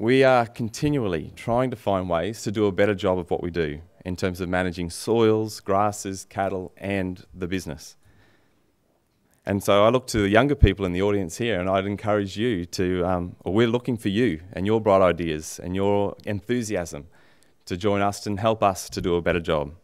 We are continually trying to find ways to do a better job of what we do in terms of managing soils, grasses, cattle, and the business. And so I look to the younger people in the audience here, and I'd encourage you to, um, or we're looking for you and your bright ideas and your enthusiasm to join us and help us to do a better job.